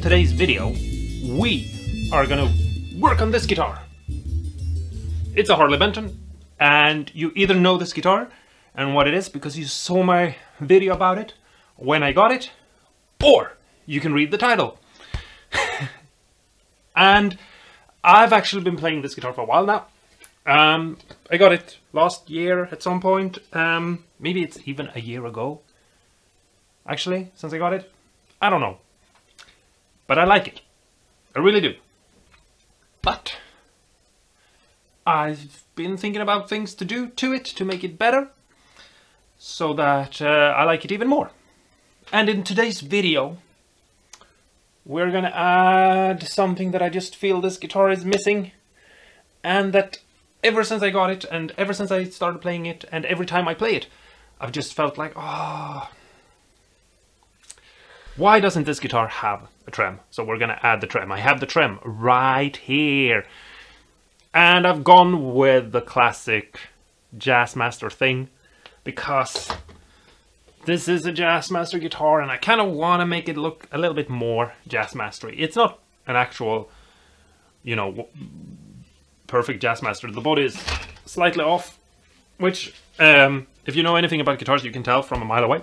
In today's video, we are gonna work on this guitar. It's a Harley Benton, and you either know this guitar and what it is because you saw my video about it when I got it, or you can read the title. and I've actually been playing this guitar for a while now. Um, I got it last year at some point. Um, maybe it's even a year ago. Actually, since I got it. I don't know. But I like it. I really do. But I've been thinking about things to do to it to make it better. So that uh, I like it even more. And in today's video, we're gonna add something that I just feel this guitar is missing. And that ever since I got it, and ever since I started playing it, and every time I play it, I've just felt like, oh, why doesn't this guitar have a trem? So we're gonna add the trem. I have the trem right here. And I've gone with the classic Jazzmaster thing because this is a Jazzmaster guitar and I kind of want to make it look a little bit more Jazzmastery. It's not an actual, you know, perfect Jazzmaster. The body is slightly off, which, um, if you know anything about guitars, you can tell from a mile away.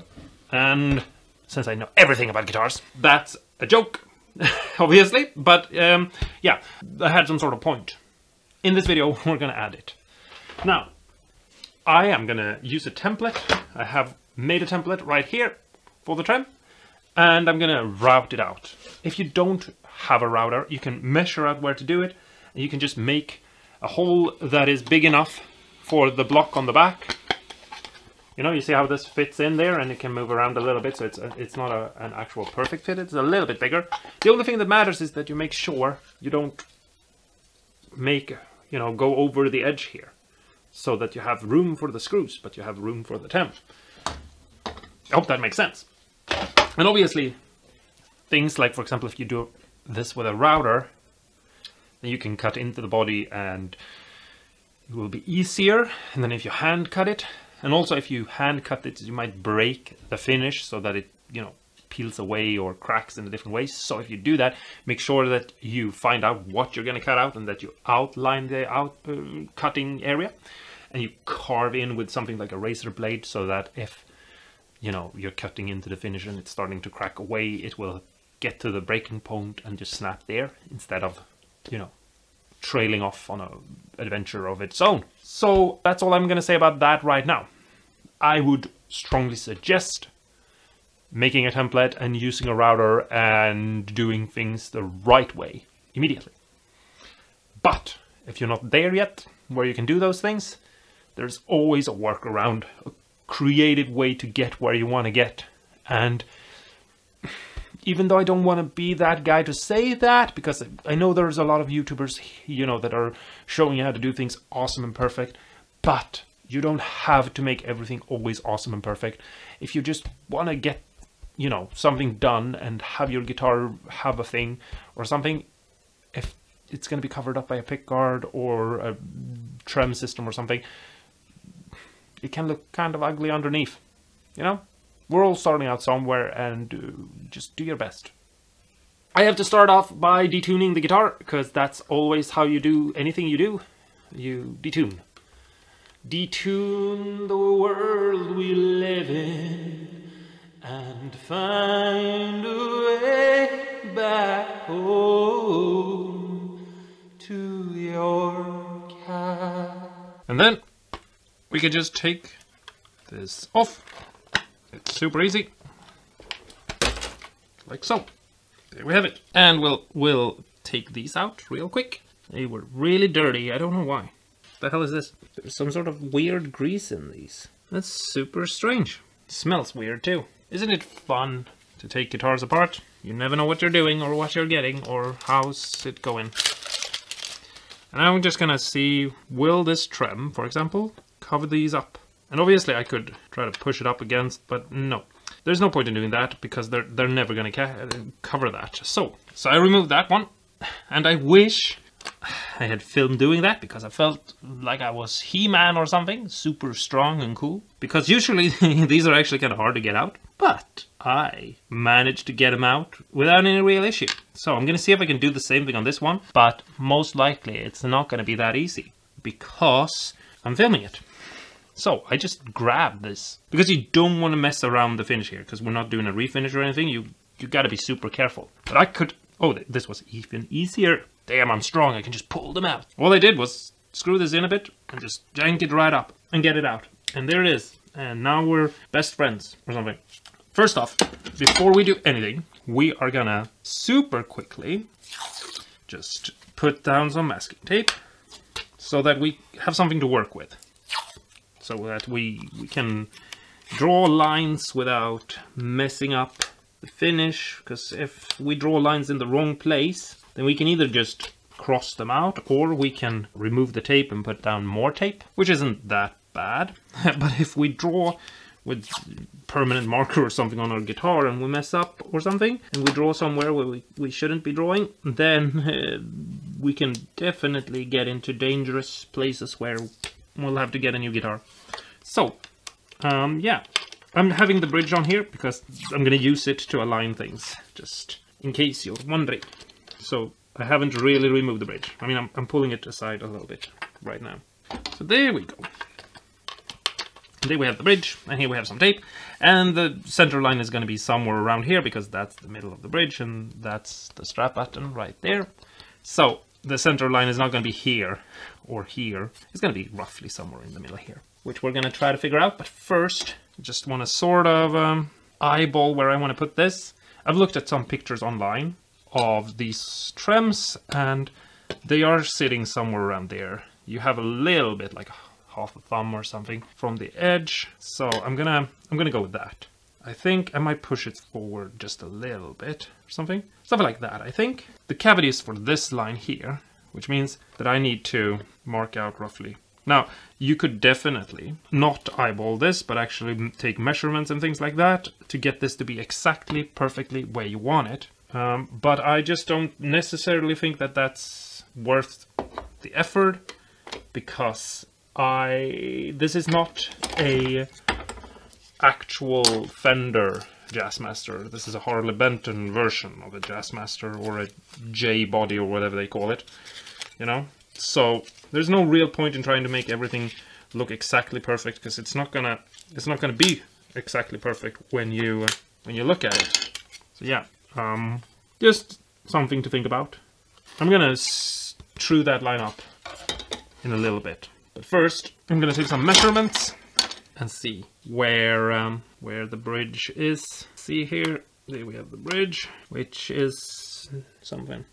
And since I know everything about guitars, that's a joke, obviously. But um, yeah, I had some sort of point. In this video, we're to add it. Now, I am to use a template. I have made a template right here for the trem, and I'm to route it out. If you don't have a router, you can measure out where to do it, and you can just make a hole that is big enough for the block on the back. You know, you see how this fits in there and it can move around a little bit, so it's a, it's not a, an actual perfect fit, it's a little bit bigger. The only thing that matters is that you make sure you don't make, you know, go over the edge here. So that you have room for the screws, but you have room for the temp. I hope that makes sense. And obviously, things like, for example, if you do this with a router, then you can cut into the body and it will be easier. And then if you hand cut it, and also if you hand cut it, you might break the finish so that it, you know, peels away or cracks in a different way. So if you do that, make sure that you find out what you're going to cut out and that you outline the out uh, cutting area and you carve in with something like a razor blade so that if you know you're cutting into the finish and it's starting to crack away, it will get to the breaking point and just snap there instead of you know, trailing off on a adventure of its own. So that's all I'm going to say about that right now. I would strongly suggest making a template and using a router and doing things the right way immediately. But if you're not there yet, where you can do those things, there's always a workaround, a creative way to get where you want to get. And even though I don't want to be that guy to say that, because I know there's a lot of YouTubers, you know, that are showing you how to do things awesome and perfect, but you don't have to make everything always awesome and perfect. If you just want to get, you know, something done and have your guitar have a thing or something, if it's going to be covered up by a pickguard or a trem system or something, it can look kind of ugly underneath, you know? We're all starting out somewhere and uh, just do your best. I have to start off by detuning the guitar, because that's always how you do anything you do. You detune. Detune the world we live in and find a way back home to your cat. And then we can just take this off it's super easy. Like so. There we have it. And we'll, we'll take these out real quick. They were really dirty. I don't know why. What the hell is this? There's some sort of weird grease in these. That's super strange. It smells weird too. Isn't it fun to take guitars apart? You never know what you're doing or what you're getting or how's it going. And I'm just gonna see, will this trem, for example, cover these up? And obviously I could try to push it up against, but no. There's no point in doing that because they're they're never going to cover that. So, so I removed that one. And I wish I had filmed doing that because I felt like I was He-Man or something, super strong and cool. Because usually these are actually kind of hard to get out, but I managed to get them out without any real issue. So I'm gonna see if I can do the same thing on this one, but most likely it's not gonna be that easy because I'm filming it. So I just grabbed this because you don't want to mess around the finish here because we're not doing a refinish or anything. You you got to be super careful. But I could. Oh, this was even easier. Damn, I'm strong. I can just pull them out. All I did was screw this in a bit and just jank it right up and get it out. And there it is. And now we're best friends or something. First off, before we do anything, we are gonna super quickly just put down some masking tape so that we have something to work with so that we, we can draw lines without messing up the finish because if we draw lines in the wrong place then we can either just cross them out or we can remove the tape and put down more tape which isn't that bad. But if we draw with permanent marker or something on our guitar and we mess up or something and we draw somewhere where we, we shouldn't be drawing then uh, we can definitely get into dangerous places where we'll have to get a new guitar. So, um, yeah, I'm having the bridge on here because I'm to use it to align things, just in case you're wondering. So, I haven't really removed the bridge. I mean, I'm, I'm pulling it aside a little bit right now. So there we go. there we have the bridge, and here we have some tape. And the center line is going to be somewhere around here because that's the middle of the bridge, and that's the strap button right there. So the center line is not going to be here or here. It's going to be roughly somewhere in the middle here, which we're going to try to figure out. But first, just want to sort of um, eyeball where I want to put this. I've looked at some pictures online of these trems and they are sitting somewhere around there. You have a little bit like half a thumb or something from the edge. So I'm gonna I'm gonna go with that. I think I might push it forward just a little bit or something. Something like that, I think. The cavity is for this line here, which means that I need to mark out roughly. Now, you could definitely not eyeball this, but actually take measurements and things like that to get this to be exactly perfectly where you want it. Um, but I just don't necessarily think that that's worth the effort because I this is not a actual Fender Jazzmaster. This is a Harley Benton version of a Jazzmaster or a J body or whatever they call it. You know? So there's no real point in trying to make everything look exactly perfect because it's not gonna it's not gonna be exactly perfect when you uh, when you look at it. So yeah, um, just something to think about. I'm gonna true that line up in a little bit. But first, I'm gonna take some measurements and see where um, where the bridge is. See here, there we have the bridge, which is something.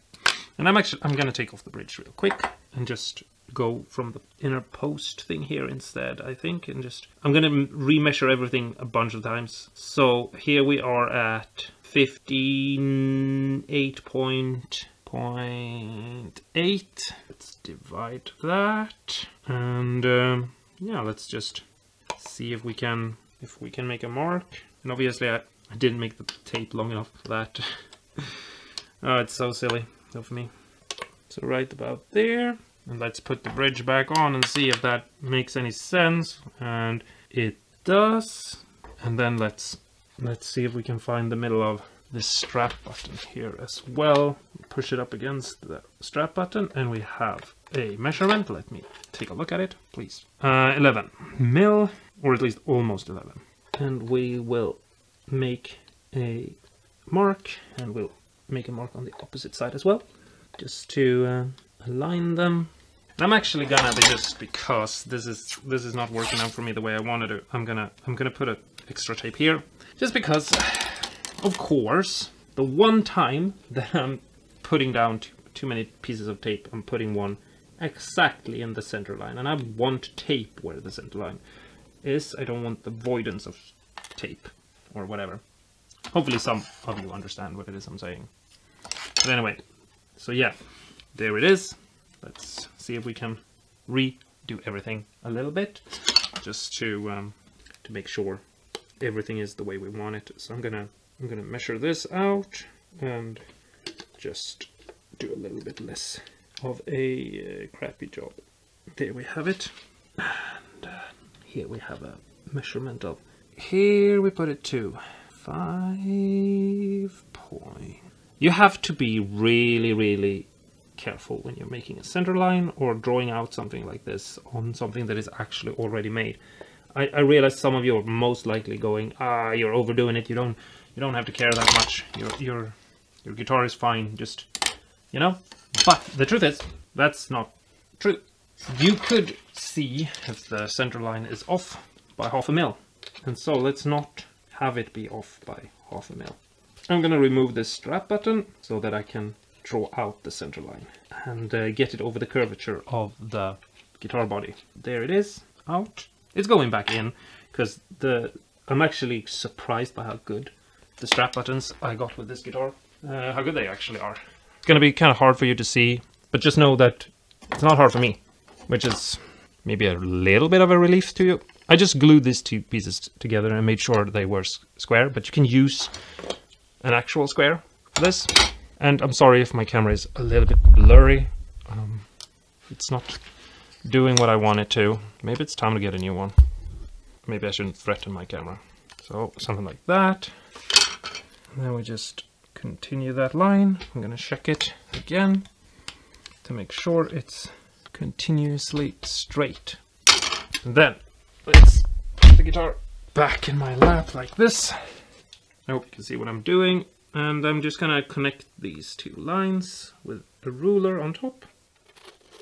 And I'm actually I'm gonna take off the bridge real quick and just go from the inner post thing here instead, I think, and just I'm gonna remeasure everything a bunch of times. So here we are at 15.8.8. Let's divide that, and um, yeah, let's just see if we can if we can make a mark. And obviously I, I didn't make the tape long enough for that. oh, it's so silly of me. So right about there. And let's put the bridge back on and see if that makes any sense. And it does. And then let's let's see if we can find the middle of this strap button here as well. Push it up against the strap button and we have a measurement. Let me take a look at it, please. Uh, 11 mil or at least almost 11. And we will make a mark, and we'll make a mark on the opposite side as well, just to uh, align them. I'm actually gonna just because this is this is not working out for me the way I wanted to. I'm gonna I'm gonna put an extra tape here, just because, of course, the one time that I'm putting down too, too many pieces of tape, I'm putting one exactly in the center line, and I want tape where the center line is. I don't want the avoidance of tape or whatever. Hopefully some of you understand what it is I'm saying. But anyway, so yeah, there it is. Let's see if we can redo everything a little bit just to um, to make sure everything is the way we want it. So I'm gonna I'm gonna measure this out and just do a little bit less of a uh, crappy job. There we have it. And uh, here we have a measurement of. Here we put it to five point. You have to be really, really careful when you're making a center line or drawing out something like this on something that is actually already made. I, I realize some of you are most likely going, ah, you're overdoing it. You don't, you don't have to care that much. Your, your, your guitar is fine. Just, you know. But the truth is, that's not true. You could see if the center line is off by half a mil. And so let's not have it be off by half a mil. I'm gonna remove this strap button so that I can draw out the center line and uh, get it over the curvature of the guitar body. There it is, out. It's going back in because the I'm actually surprised by how good the strap buttons I got with this guitar, uh, how good they actually are. It's gonna be kind of hard for you to see, but just know that it's not hard for me, which is maybe a little bit of a relief to you. I just glued these two pieces together and made sure they were square, but you can use an actual square for this. And I'm sorry if my camera is a little bit blurry. Um, it's not doing what I want it to. Maybe it's time to get a new one. Maybe I shouldn't threaten my camera. So something like that. And then we just continue that line. I'm gonna check it again to make sure it's continuously straight. And then let's put the guitar back in my lap like this. I hope you can see what I'm doing. And I'm just gonna connect these two lines with a ruler on top,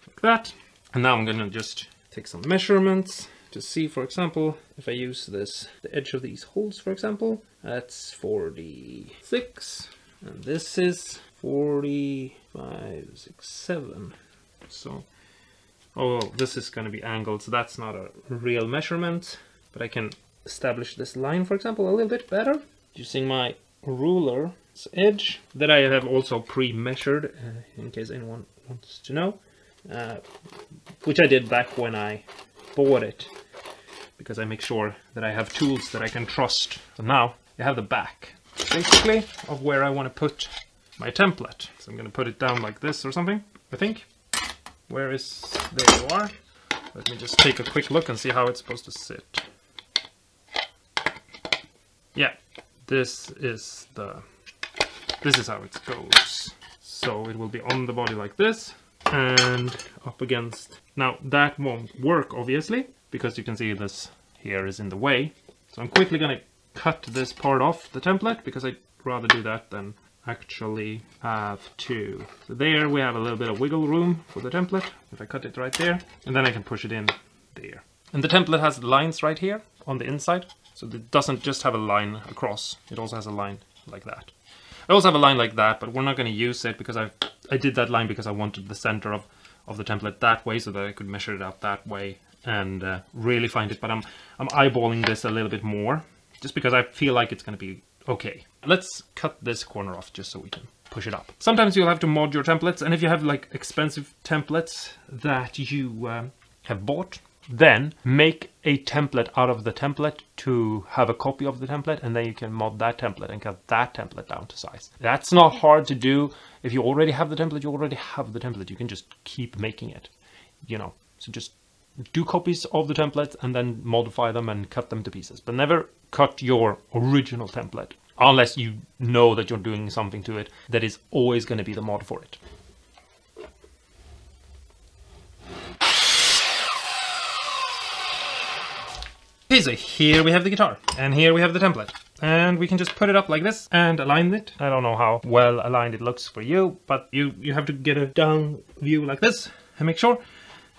like that. And now I'm gonna just take some measurements to see, for example, if I use this, the edge of these holes, for example, that's 46, and this is 45, 6, 7. So, oh, this is gonna be angled, so that's not a real measurement, but I can establish this line, for example, a little bit better using my ruler edge that I have also pre-measured uh, in case anyone wants to know uh, which I did back when I bought it because I make sure that I have tools that I can trust. And now I have the back basically of where I want to put my template. So I'm gonna put it down like this or something I think where is there you are. Let me just take a quick look and see how it's supposed to sit. Yeah this is the this is how it goes. So it will be on the body like this and up against now that won't work obviously because you can see this here is in the way. So I'm quickly gonna cut this part off the template because I'd rather do that than actually have two. so there we have a little bit of wiggle room for the template if I cut it right there and then I can push it in there and the template has lines right here on the inside so it doesn't just have a line across, it also has a line like that. I also have a line like that, but we're not going to use it because I I did that line because I wanted the center of, of the template that way so that I could measure it out that way and uh, really find it. But I'm, I'm eyeballing this a little bit more just because I feel like it's going to be okay. Let's cut this corner off just so we can push it up. Sometimes you'll have to mod your templates and if you have like expensive templates that you uh, have bought then make a template out of the template to have a copy of the template and then you can mod that template and cut that template down to size. That's not hard to do. If you already have the template, you already have the template. You can just keep making it, you know. So just do copies of the template and then modify them and cut them to pieces. But never cut your original template unless you know that you're doing something to it that is always going to be the mod for it. Okay, so here we have the guitar, and here we have the template. And we can just put it up like this and align it. I don't know how well aligned it looks for you, but you, you have to get a down view like this and make sure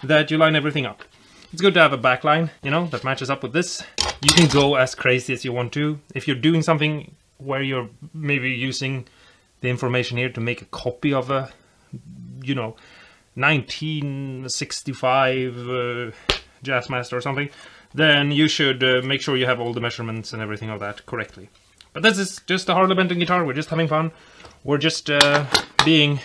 that you line everything up. It's good to have a backline, you know, that matches up with this. You can go as crazy as you want to. If you're doing something where you're maybe using the information here to make a copy of a, you know, 1965 uh, Jazzmaster or something, then you should uh, make sure you have all the measurements and everything of that correctly. But this is just a Harley Benton guitar, we're just having fun. We're just uh, being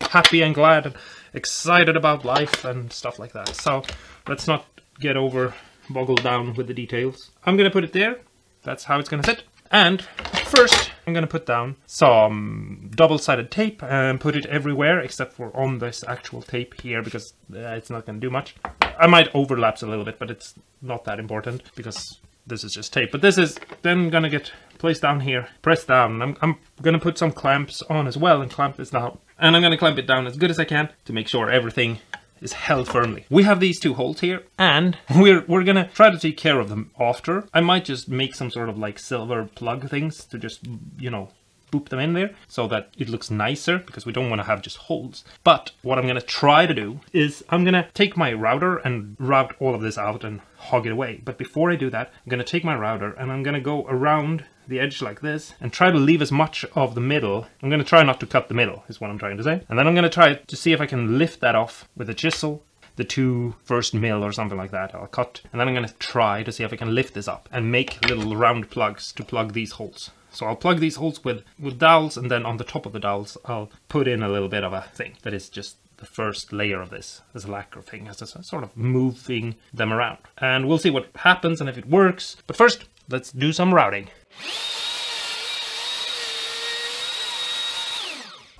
happy and glad excited about life and stuff like that. So let's not get over boggled down with the details. I'm gonna put it there. That's how it's gonna sit. And first, I'm to put down some double-sided tape and put it everywhere except for on this actual tape here because uh, it's not to do much. I might overlaps a little bit, but it's not that important because this is just tape. But this is then to get placed down here, pressed down. I'm, I'm to put some clamps on as well and clamp this down. And I'm going to clamp it down as good as I can to make sure everything is held firmly. We have these two holes here and we're, we're gonna try to take care of them after. I might just make some sort of like silver plug things to just, you know, boop them in there so that it looks nicer because we don't want to have just holes. But what I'm going to try to do is I'm going to take my router and route all of this out and hog it away. But before I do that, I'm going to take my router and I'm going to go around the edge like this and try to leave as much of the middle. I'm going to try not to cut the middle is what I'm trying to say. And then I'm going to try to see if I can lift that off with a chisel the two first mill or something like that I'll cut and then I'm going to try to see if I can lift this up and make little round plugs to plug these holes. So I'll plug these holes with, with dowels and then on the top of the dowels I'll put in a little bit of a thing that is just the first layer of this, this lacquer thing, as a sort of moving them around. And we'll see what happens and if it works. But first, let's do some routing.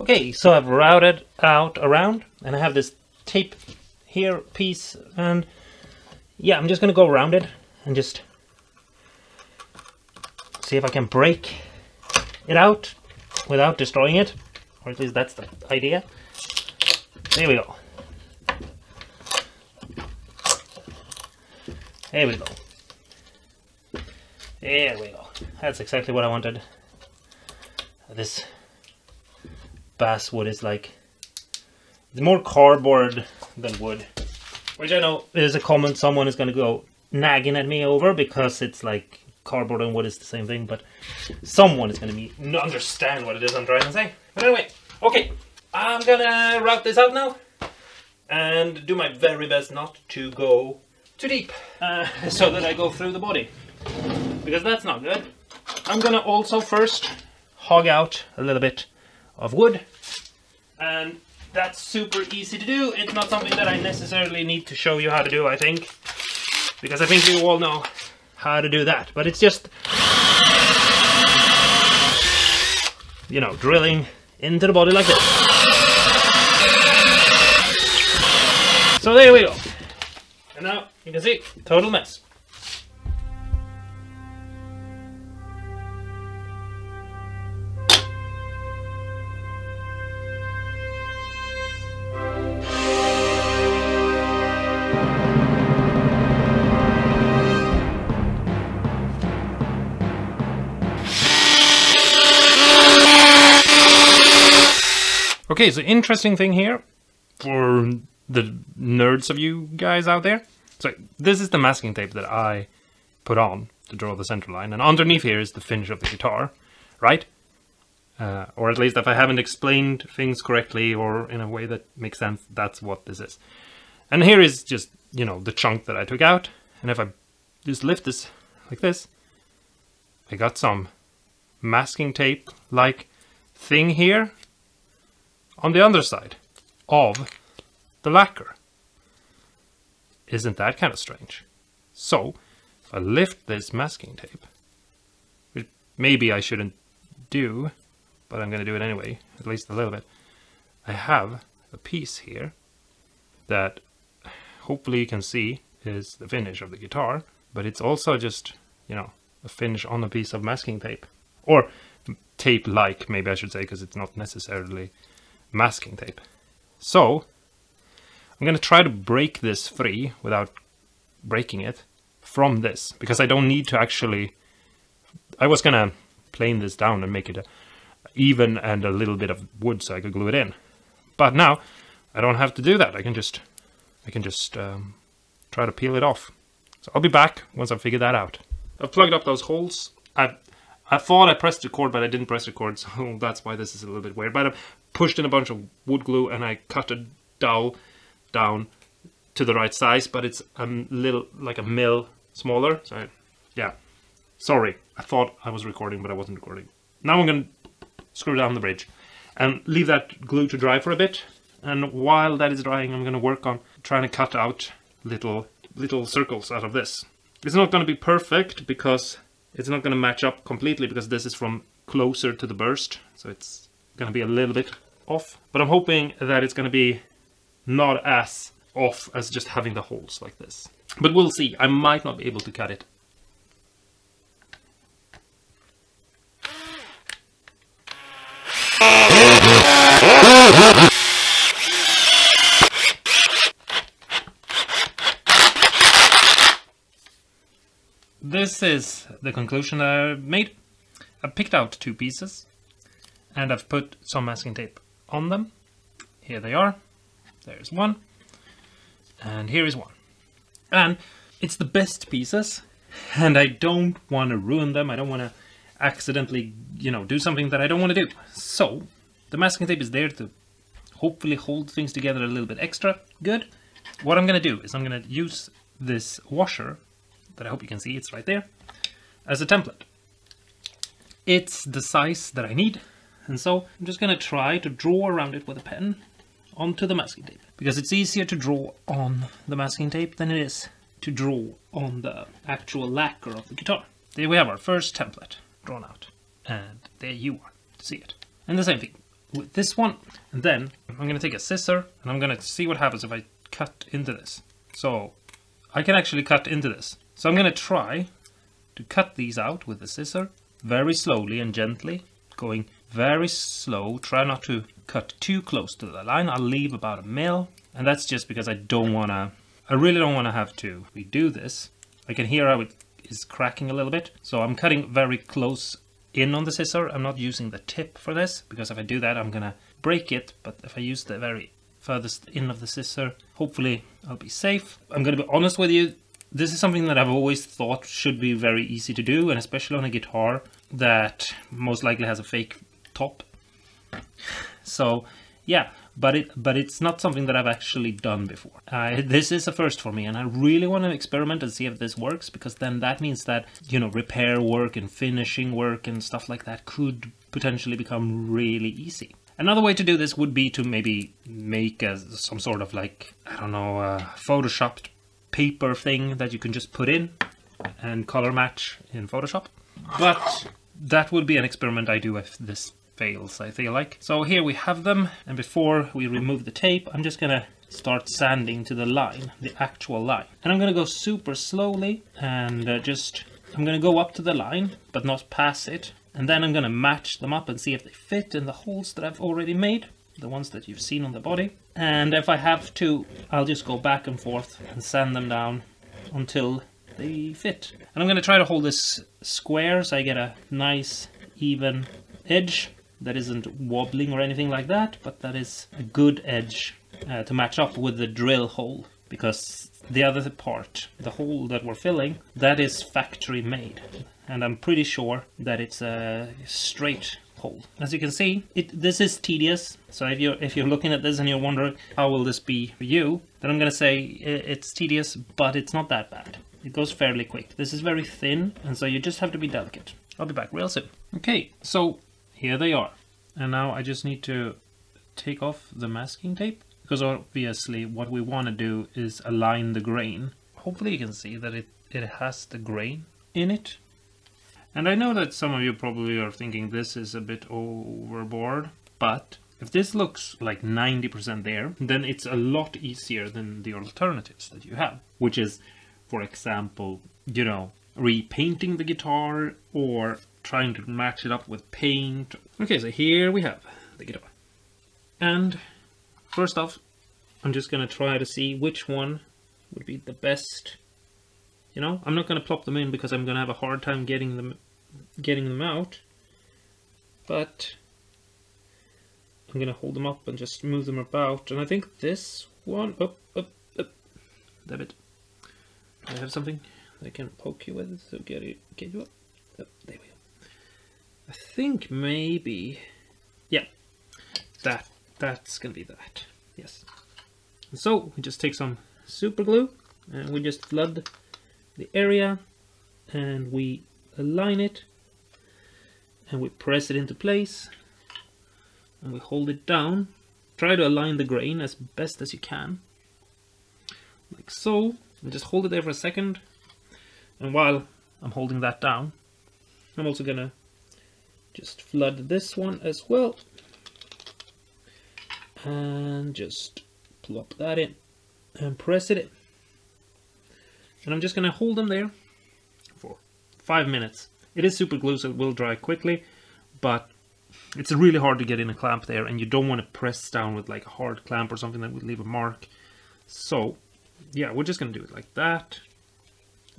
Okay, so I've routed out around and I have this tape here piece and yeah, I'm just gonna go around it and just see if I can break it out without destroying it, or at least that's the idea. There we go. There we go. There we go. That's exactly what I wanted. This basswood is like it's more cardboard than wood. Which I know is a comment someone is going to go nagging at me over because it's like cardboard and wood is the same thing, but someone is going to understand what it is I'm trying to say. But anyway, okay, I'm gonna route this out now and do my very best not to go too deep uh, so that I go through the body because that's not good. I'm gonna also first hog out a little bit of wood and that's super easy to do. It's not something that I necessarily need to show you how to do, I think, because I think you all know how to do that. But it's just, you know, drilling into the body like this. So there we go. And now you can see, total mess. Okay, so interesting thing here for the nerds of you guys out there. So this is the masking tape that I put on to draw the center line, and underneath here is the finish of the guitar, right? Uh, or at least if I haven't explained things correctly or in a way that makes sense, that's what this is. And here is just, you know, the chunk that I took out. And if I just lift this like this, I got some masking tape like thing here on the underside of the lacquer. Isn't that kind of strange? So, if I lift this masking tape, which maybe I shouldn't do, but I'm going to do it anyway, at least a little bit, I have a piece here that hopefully you can see is the finish of the guitar, but it's also just, you know, a finish on a piece of masking tape. Or tape-like, maybe I should say, because it's not necessarily masking tape. So, I'm going to try to break this free without breaking it from this, because I don't need to actually... I was going to plane this down and make it even and a little bit of wood so I could glue it in. But now, I don't have to do that. I can just, I can just um, try to peel it off. So I'll be back once I figure that out. I've plugged up those holes. I've I thought I pressed record, but I didn't press record, so that's why this is a little bit weird. But I pushed in a bunch of wood glue and I cut a dowel down to the right size, but it's a little, like a mil smaller. So, I, yeah. Sorry, I thought I was recording, but I wasn't recording. Now I'm going to screw down the bridge and leave that glue to dry for a bit. And while that is drying, I'm going to work on trying to cut out little little circles out of this. It's not going to be perfect because it's not going to match up completely because this is from closer to the burst, so it's gonna be a little bit off. But I'm hoping that it's gonna be not as off as just having the holes like this. But we'll see. I might not be able to cut it. This is the conclusion I made. I picked out two pieces and I've put some masking tape on them. Here they are. There's one. And here is one. And it's the best pieces and I don't want to ruin them. I don't want to accidentally, you know, do something that I don't want to do. So the masking tape is there to hopefully hold things together a little bit extra good. What I'm going to do is I'm going to use this washer that I hope you can see, it's right there, as a template. It's the size that I need, and so I'm just going to try to draw around it with a pen onto the masking tape, because it's easier to draw on the masking tape than it is to draw on the actual lacquer of the guitar. There we have our first template drawn out, and there you are to see it. And the same thing with this one, and then I'm going to take a scissor, and I'm going to see what happens if I cut into this. So I can actually cut into this. So I'm going to try to cut these out with the scissor very slowly and gently, going very slow. Try not to cut too close to the line. I'll leave about a mil, and that's just because I don't want to, I really don't want to have to redo this. I can hear how it is cracking a little bit, so I'm cutting very close in on the scissor. I'm not using the tip for this, because if I do that, I'm going to break it, but if I use the very furthest in of the scissor, hopefully I'll be safe. I'm going to be honest with you, this is something that I've always thought should be very easy to do, and especially on a guitar that most likely has a fake top. So, yeah, but it but it's not something that I've actually done before. Uh, this is a first for me, and I really want to experiment and see if this works, because then that means that you know repair work and finishing work and stuff like that could potentially become really easy. Another way to do this would be to maybe make a, some sort of like, I don't know, uh, photoshopped paper thing that you can just put in and color match in Photoshop. But that would be an experiment I do if this fails, I feel like. So here we have them, and before we remove the tape, I'm just gonna start sanding to the line, the actual line. And I'm gonna go super slowly and uh, just, I'm gonna go up to the line, but not pass it. And then I'm gonna match them up and see if they fit in the holes that I've already made the ones that you've seen on the body. And if I have to, I'll just go back and forth and sand them down until they fit. And I'm to try to hold this square so I get a nice even edge that isn't wobbling or anything like that, but that is a good edge uh, to match up with the drill hole because the other part, the hole that we're filling, that is factory made. And I'm pretty sure that it's a straight hole. As you can see, it this is tedious. So if you're if you're looking at this and you're wondering how will this be for you, then I'm gonna say it's tedious, but it's not that bad. It goes fairly quick. This is very thin, and so you just have to be delicate. I'll be back real soon. Okay, so here they are. And now I just need to take off the masking tape because obviously what we want to do is align the grain. Hopefully you can see that it, it has the grain in it and I know that some of you probably are thinking this is a bit overboard, but if this looks like 90% there, then it's a lot easier than the alternatives that you have, which is, for example, you know, repainting the guitar or trying to match it up with paint. Okay, so here we have the guitar. And first off, I'm just going to try to see which one would be the best you know, I'm not going to plop them in because I'm going to have a hard time getting them getting them out. But I'm going to hold them up and just move them about. And I think this one, up, up, up, damn it. I have something I can poke you with, so get it, get you up. up. There we go. I think maybe, yeah, that, that's to be that. Yes. So we just take some super glue and we just flood the area and we align it and we press it into place and we hold it down try to align the grain as best as you can like so and just hold it there for a second and while I'm holding that down I'm also gonna just flood this one as well. And just plop that in and press it in. And I'm just going to hold them there for five minutes. It is super glue, so it will dry quickly, but it's really hard to get in a clamp there, and you don't want to press down with like a hard clamp or something that would leave a mark. So, yeah, we're just going to do it like that.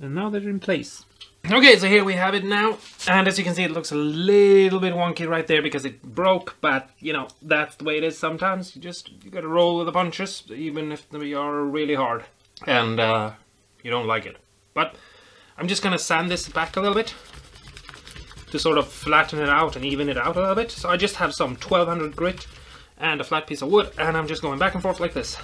And now they're in place. Okay, so here we have it now. And as you can see, it looks a little bit wonky right there because it broke. But, you know, that's the way it is sometimes. You just, you gotta roll with the punches, even if they are really hard. And uh, you don't like it. But I'm just gonna sand this back a little bit to sort of flatten it out and even it out a little bit. So I just have some 1200 grit and a flat piece of wood and I'm just going back and forth like this.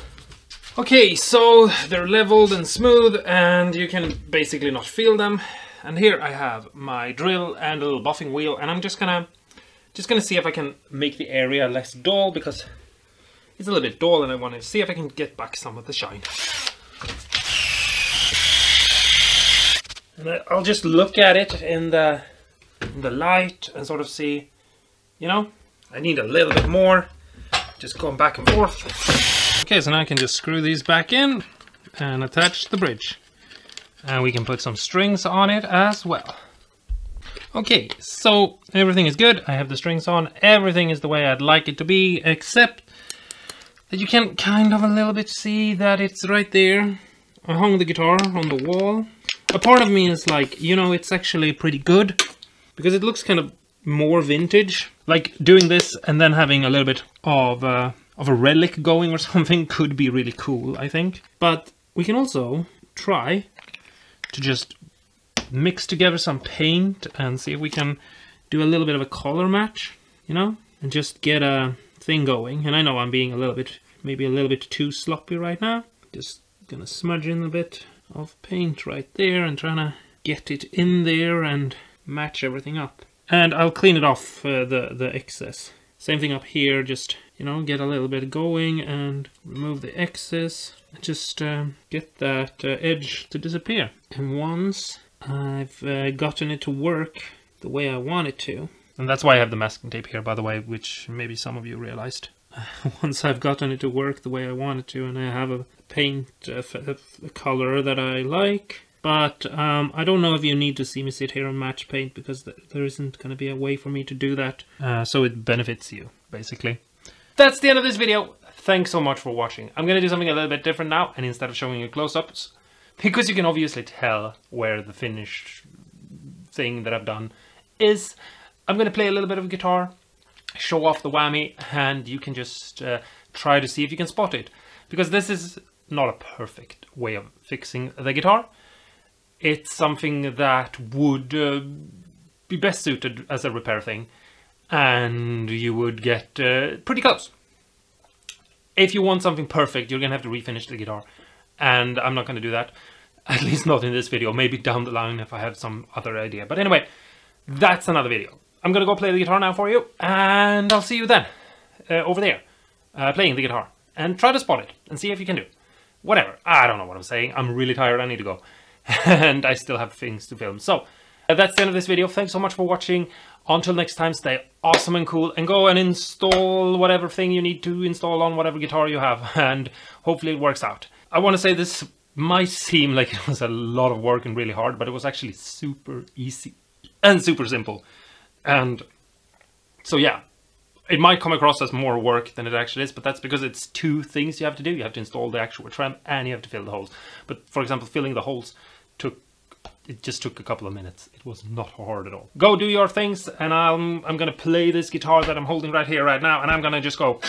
Okay, so they're leveled and smooth and you can basically not feel them. And here I have my drill and a little buffing wheel and I'm just gonna just gonna see if I can make the area less dull because it's a little bit dull and I want to see if I can get back some of the shine. And I'll just look at it in the in the light and sort of see, you know, I need a little bit more. Just going back and forth. Okay, so now I can just screw these back in and attach the bridge. And we can put some strings on it as well. Okay, so everything is good. I have the strings on. Everything is the way I'd like it to be, except that you can kind of a little bit see that it's right there. I hung the guitar on the wall. A part of me is like, you know, it's actually pretty good because it looks kind of more vintage. Like doing this and then having a little bit of uh, of a relic going or something could be really cool, I think. But we can also try to just mix together some paint and see if we can do a little bit of a color match, you know, and just get a thing going. And I know I'm being a little bit, maybe a little bit too sloppy right now. Just gonna smudge in a bit of paint right there and trying to get it in there and match everything up. And I'll clean it off uh, the, the excess. Same thing up here, just, you know, get a little bit going and remove the excess. Just um, get that uh, edge to disappear. And once I've uh, gotten it to work the way I want it to, and that's why I have the masking tape here, by the way, which maybe some of you realized. Once I've gotten it to work the way I want it to, and I have a paint a, a color that I like, but um, I don't know if you need to see me sit here and match paint because th there isn't going to be a way for me to do that. Uh, so it benefits you, basically. That's the end of this video. Thanks so much for watching. I'm going to do something a little bit different now, and instead of showing you close-ups, because you can obviously tell where the finished thing that I've done is, I'm going to play a little bit of guitar, show off the whammy, and you can just uh, try to see if you can spot it. Because this is not a perfect way of fixing the guitar, it's something that would uh, be best suited as a repair thing and you would get uh, pretty close. If you want something perfect, you're going to have to refinish the guitar and I'm not going to do that. At least not in this video, maybe down the line if I have some other idea. But anyway, that's another video. I'm going to go play the guitar now for you and I'll see you then uh, over there uh, playing the guitar and try to spot it and see if you can do. Whatever, I don't know what I'm saying. I'm really tired, I need to go. and I still have things to film. So Uh, that's the end of this video. Thanks so much for watching. Until next time, stay awesome and cool and go and install whatever thing you need to install on whatever guitar you have and hopefully it works out. I want to say this might seem like it was a lot of work and really hard, but it was actually super easy and super simple. And so yeah, it might come across as more work than it actually is, but that's because it's two things you have to do. You have to install the actual trem and you have to fill the holes. But for example, filling the holes took it just took a couple of minutes. It was not hard at all. Go do your things and I'm I'm gonna play this guitar that I'm holding right here right now and I'm gonna just go